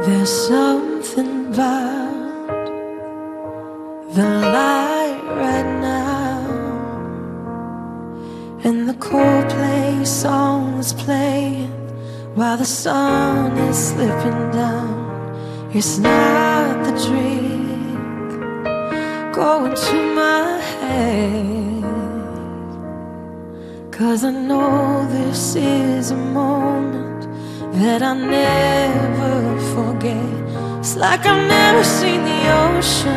There's something about the light right now, and the Coldplay song is playing while the sun is slipping down. It's not the drink going to my head, cause I know this is a moment that I never. It's like I've never seen the ocean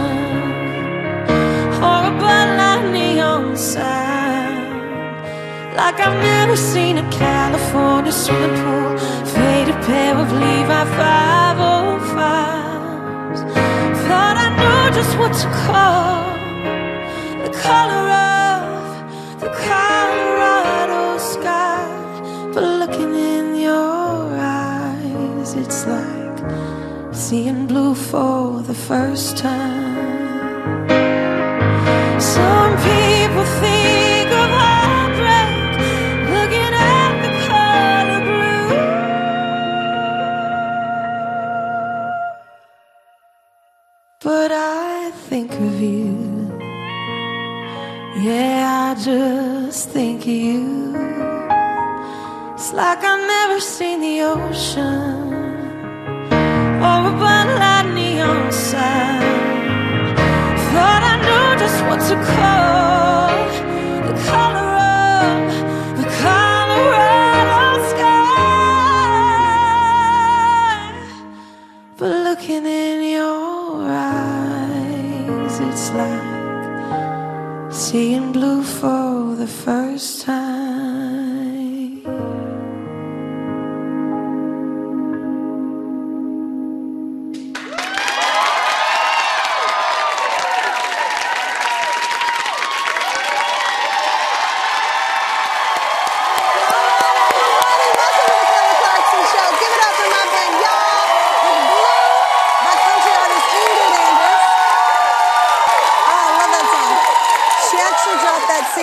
or a Light neon sign. Like I've never seen a California swimming pool, faded pair of Levi 505s. Thought I knew just what to call the color of the Colorado sky, but looking in your eyes, it's like seeing blue for the first time. Some people think of heartbreak looking at the color blue. But I think of you. Yeah, I just think of you. It's like I've never seen the ocean to call the color of the Colorado sky. But looking in your eyes, it's like seeing blue for the first time.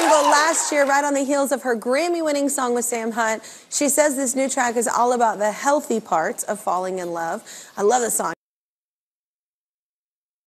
Single last year, right on the heels of her Grammy-winning song with Sam Hunt. She says this new track is all about the healthy parts of falling in love. I love the song.